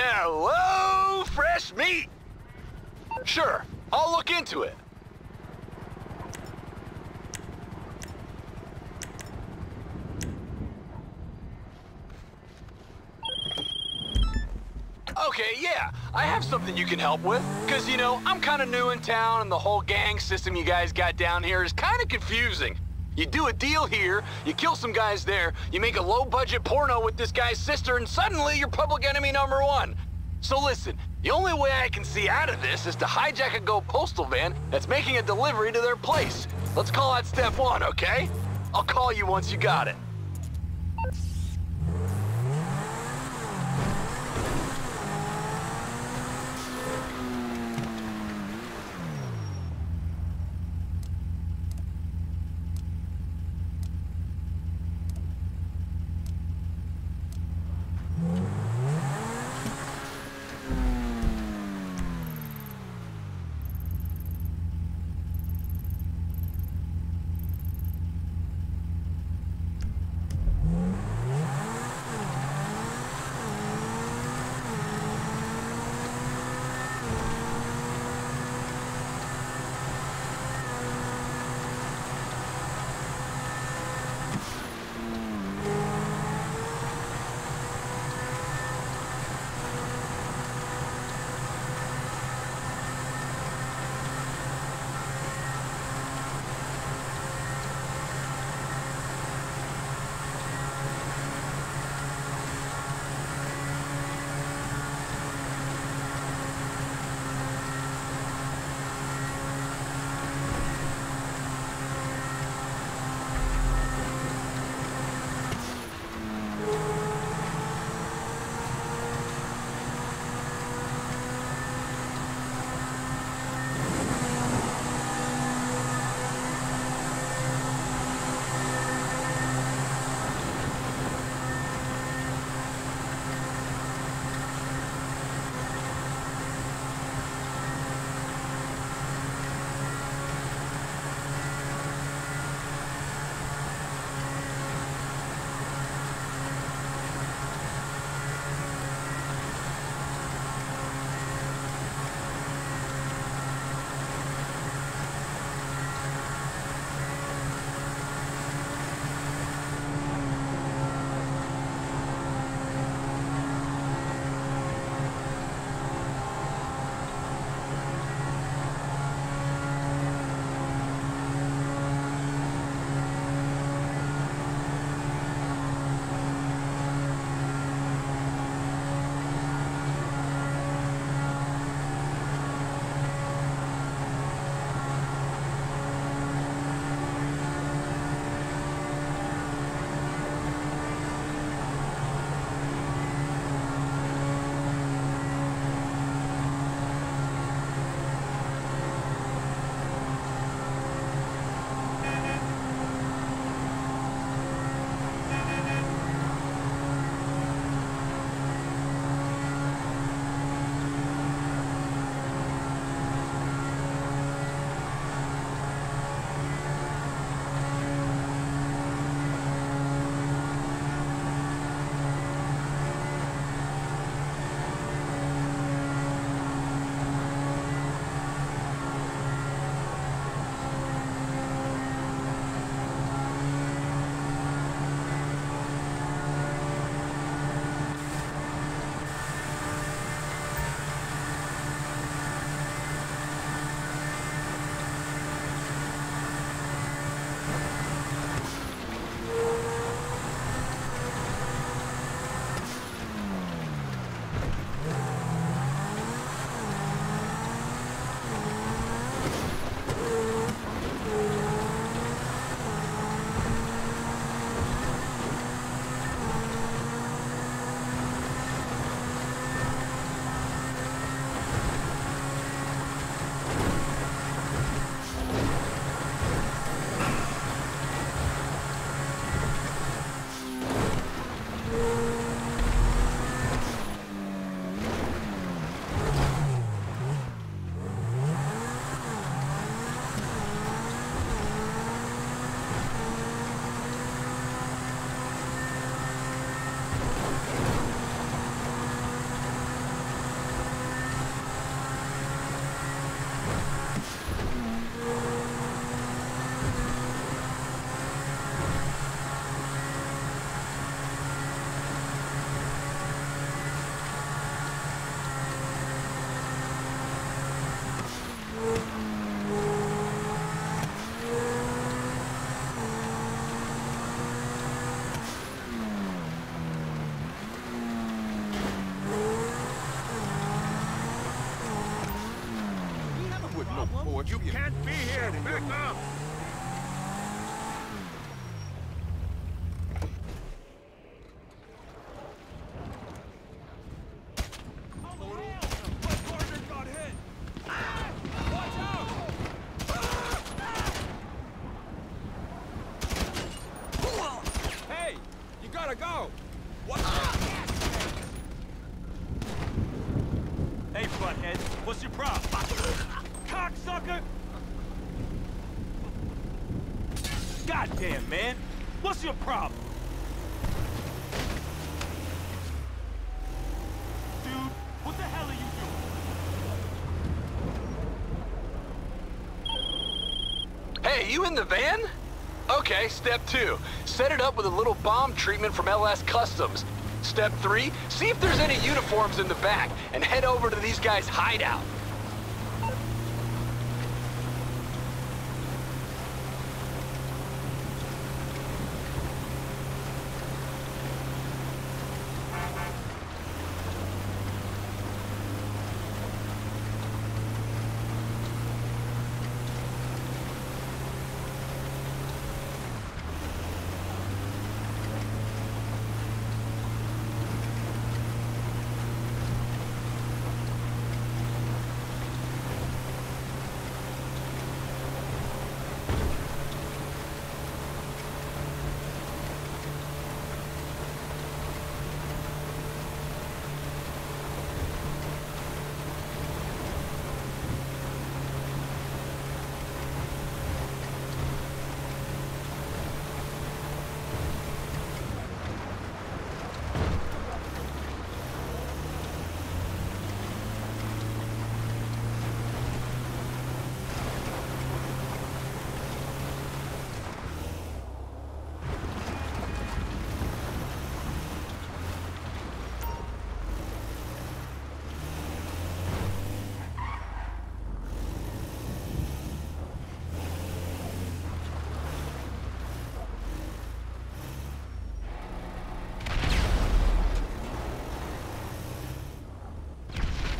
Hello, fresh meat! Sure, I'll look into it. Okay, yeah, I have something you can help with. Cause, you know, I'm kinda new in town and the whole gang system you guys got down here is kinda confusing. You do a deal here, you kill some guys there, you make a low-budget porno with this guy's sister, and suddenly you're public enemy number one. So listen, the only way I can see out of this is to hijack a Go Postal van that's making a delivery to their place. Let's call that step one, okay? I'll call you once you got it. Report. You can't be here. Back up. Hey, you gotta go. What? Hey, butthead, what's your problem? Cocksucker! Goddamn, man! What's your problem? Dude, what the hell are you doing? Hey, you in the van? Okay, step two. Set it up with a little bomb treatment from LS Customs. Step three, see if there's any uniforms in the back, and head over to these guys' hideout.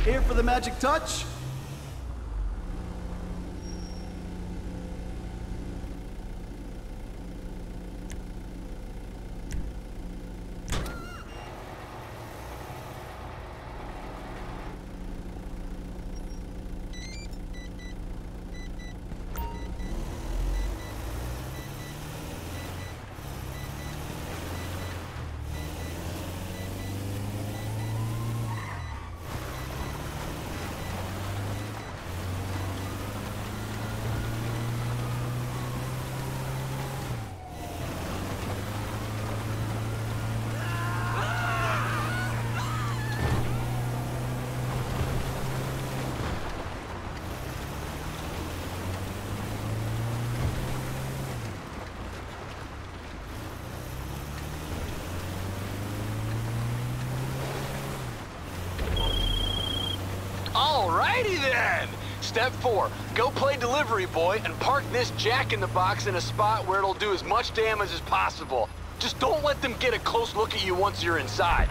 Here for the magic touch? Then! Step four, go play delivery boy and park this jack in the box in a spot where it'll do as much damage as possible. Just don't let them get a close look at you once you're inside.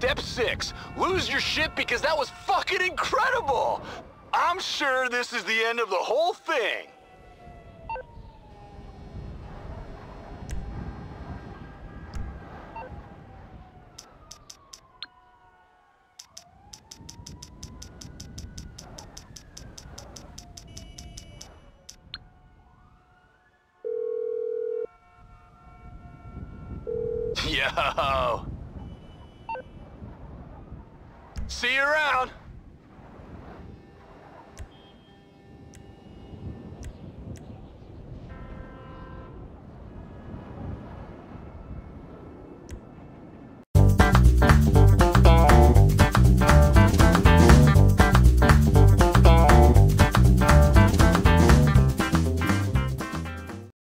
Step six, lose your shit because that was fucking incredible. I'm sure this is the end of the whole thing. See you around.